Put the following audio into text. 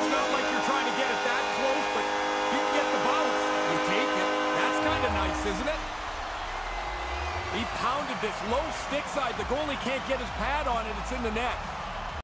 It's not like you're trying to get it that close, but you can get the bounce, you take it. That's kind of nice, isn't it? He pounded this low stick side. The goalie can't get his pad on it. It's in the net.